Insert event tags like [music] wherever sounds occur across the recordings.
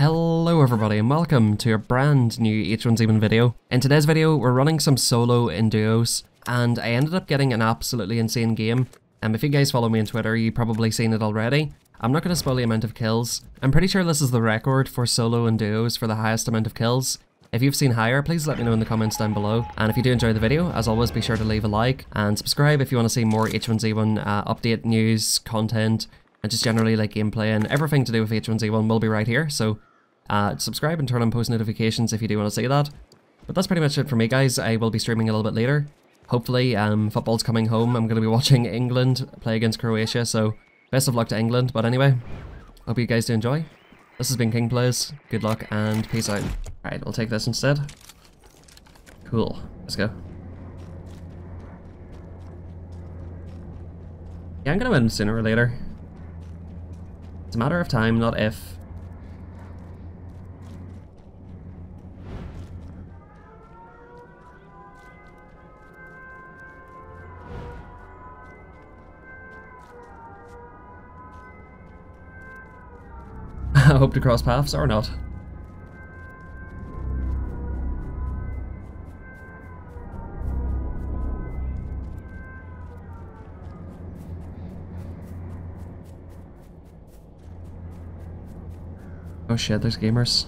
Hello everybody and welcome to a brand new H1Z1 video. In today's video we're running some solo in duos and I ended up getting an absolutely insane game. And um, if you guys follow me on Twitter you've probably seen it already. I'm not going to spoil the amount of kills. I'm pretty sure this is the record for solo and duos for the highest amount of kills. If you've seen higher, please let me know in the comments down below. And if you do enjoy the video, as always, be sure to leave a like and subscribe if you want to see more H1Z1 uh, update news, content, and just generally like gameplay and everything to do with H1Z1 will be right here. So uh, subscribe and turn on post notifications if you do want to see that. But that's pretty much it for me guys, I will be streaming a little bit later. Hopefully, um, football's coming home, I'm going to be [laughs] watching England play against Croatia, so best of luck to England. But anyway, hope you guys do enjoy. This has been King Plays, good luck and peace out. Alright, we'll take this instead. Cool, let's go. Yeah, I'm gonna win sooner or later. It's a matter of time, not if. [laughs] hope to cross paths or not. Oh shit, there's gamers.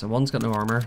So one's got no armor.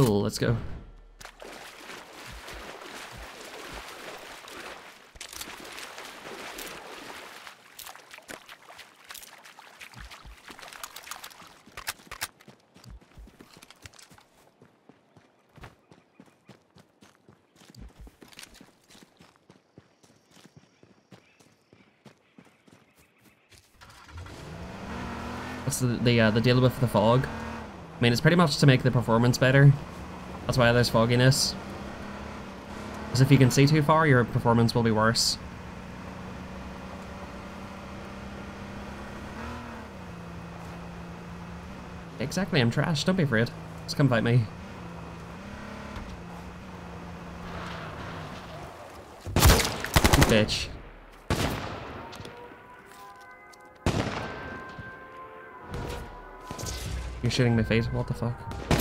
Cool, let's go. What's the the, uh, the deal with the fog? I mean, it's pretty much to make the performance better. That's why there's fogginess. Because if you can see too far, your performance will be worse. Exactly, I'm trash. Don't be afraid. Just come fight me. bitch. You're shooting my face? What the fuck?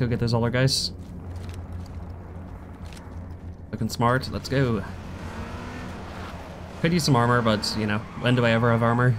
Go get those other guys. Looking smart. Let's go. Could use some armor, but, you know, when do I ever have armor?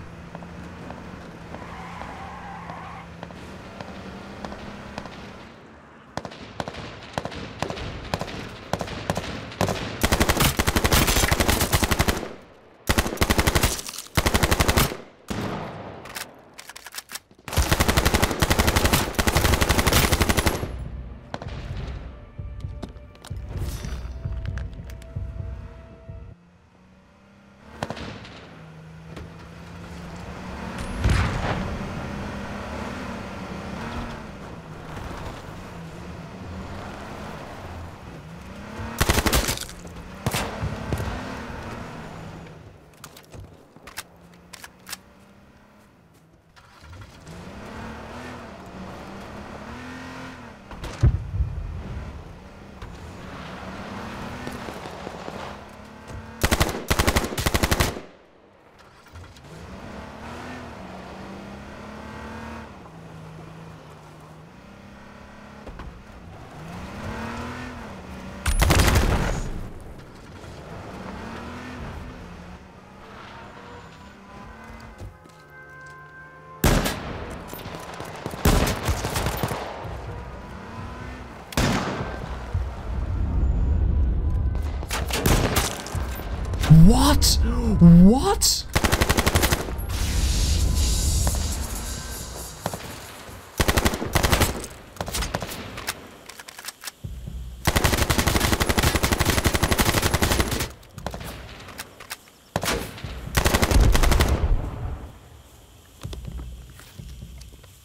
What? What?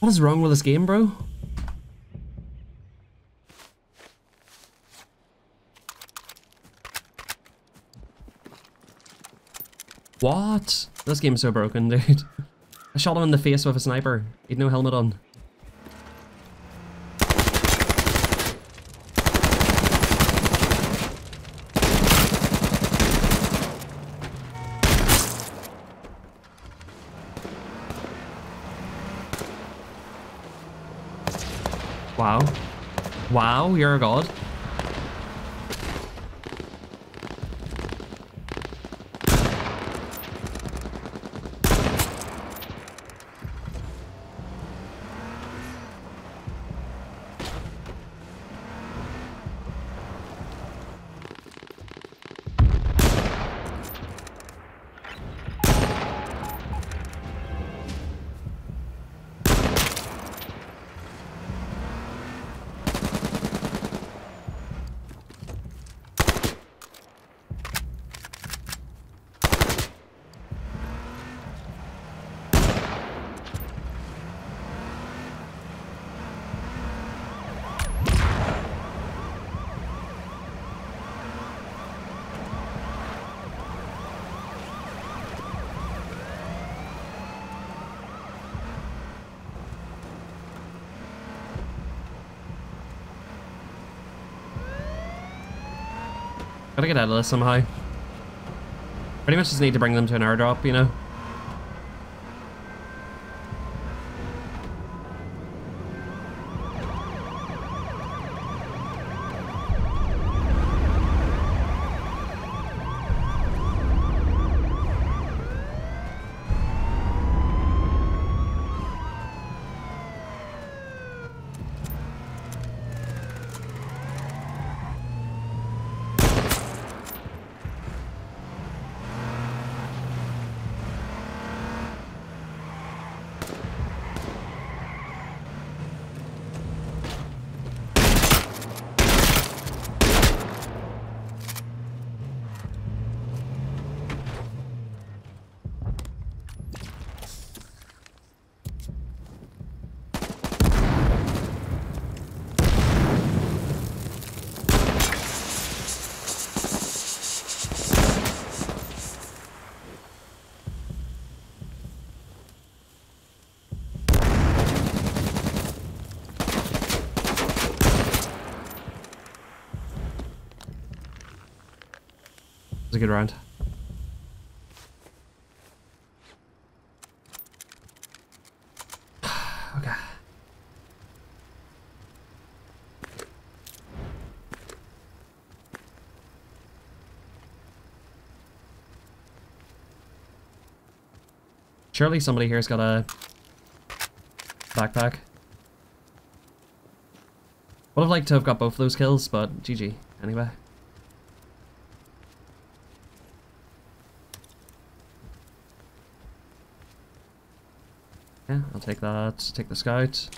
What is wrong with this game, bro? What? This game's so broken, [laughs] dude. I shot him in the face with a sniper. He'd no helmet on. Wow. Wow, you're a god. Gotta get out of this somehow. Pretty much just need to bring them to an airdrop, you know? was a good round. [sighs] okay. Surely somebody here's got a backpack. Would have liked to have got both of those kills, but GG, anyway. Yeah, I'll take that. Take the scout.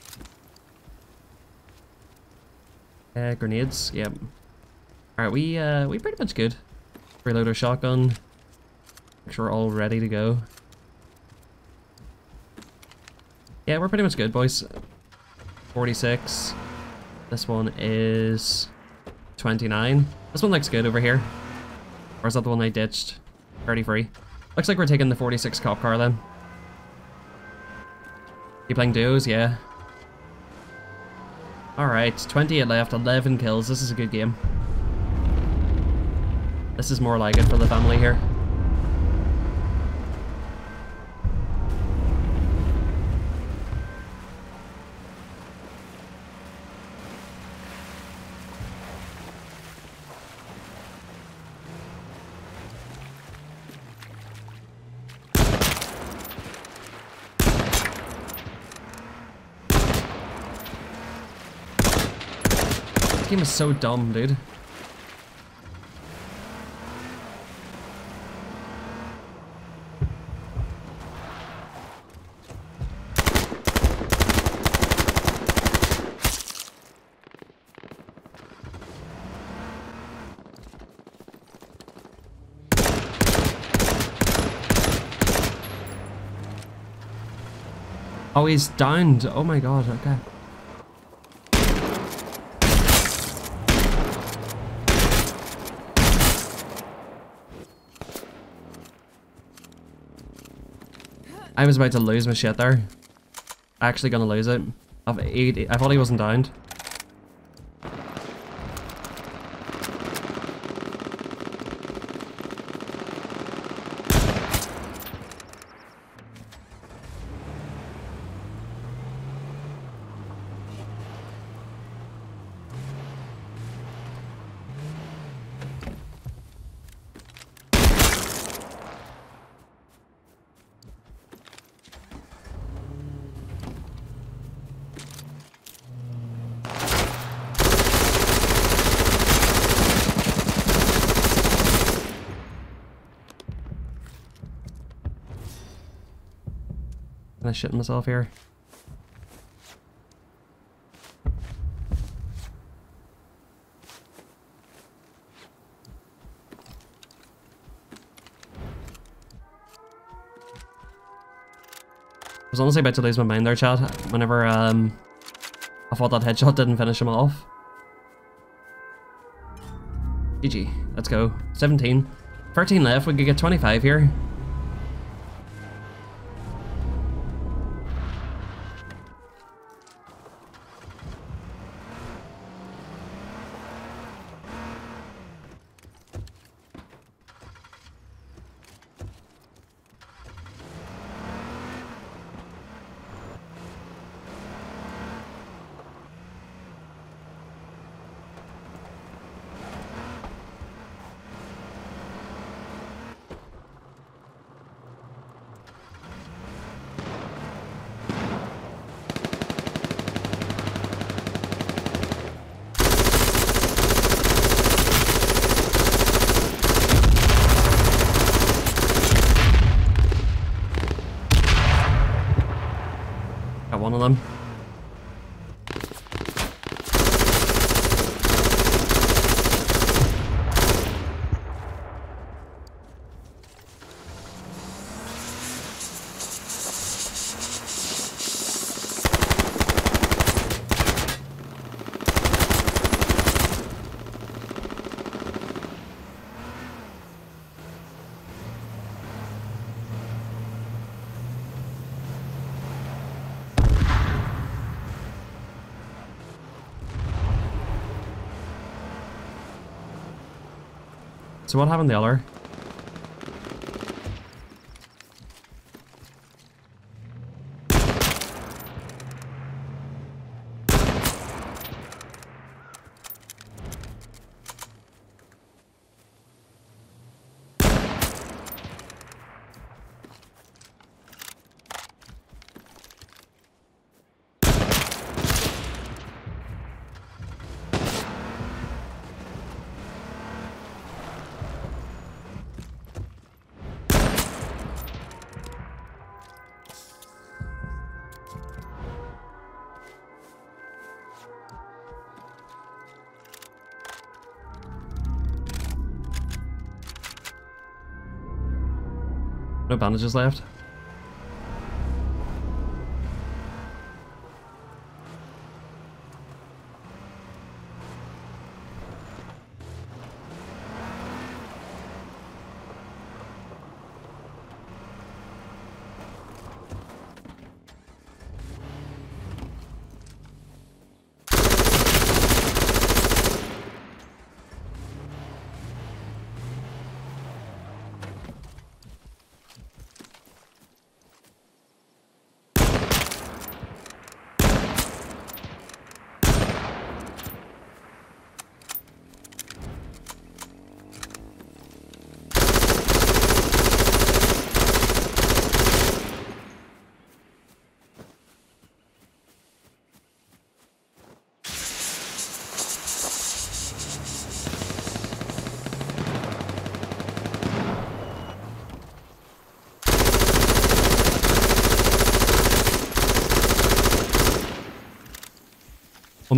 Uh, grenades, yep. Alright, we uh we pretty much good. Reload our shotgun. Make sure we're all ready to go. Yeah, we're pretty much good, boys. 46. This one is 29. This one looks good over here. Or is that the one I ditched? 33. Looks like we're taking the 46 cop car then. You playing duos? Yeah. Alright, 28 left, 11 kills. This is a good game. This is more like it for the family here. Game is so dumb, dude. Oh, he's downed. Oh my god, okay. I was about to lose my shit there. Actually gonna lose it. I've, I thought he wasn't downed. I shitting myself here. I was honestly about to lose my mind there, chat, whenever um, I thought that headshot didn't finish him off. GG, let's go. 17. 13 left, we could get 25 here. Got one of them. So what happened to the other? Bandages left.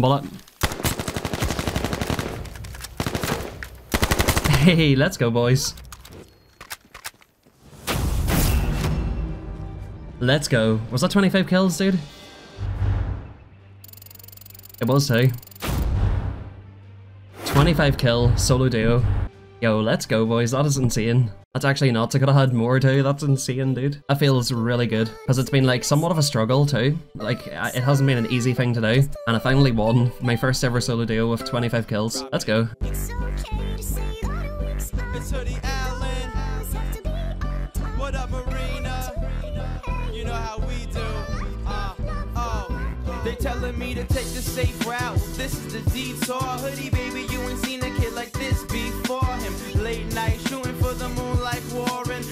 One bullet. Hey, let's go, boys. Let's go. Was that 25 kills, dude? It was too. 25 kill, solo duo. Yo, let's go, boys. That is insane. That's actually nuts. I could have had more too. That's insane, dude. That feels really good because it's been like somewhat of a struggle too. Like it hasn't been an easy thing to do, and I finally won my first ever solo duo with 25 kills. Let's go. They telling me to take the safe route. This is the detour. Hoodie, baby, you ain't seen a kid like this before him. Late night shooting for the moon like Warren.